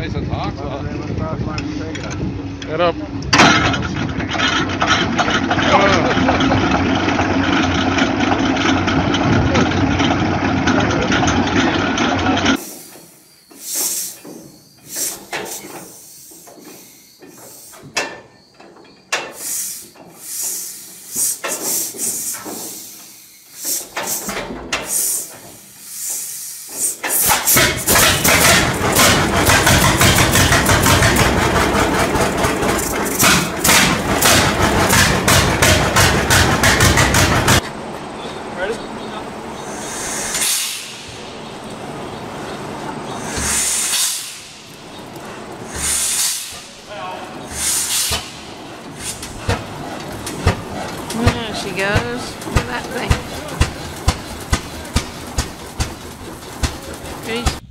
Is het hard? Erop. She goes. Look at that thing. Ready?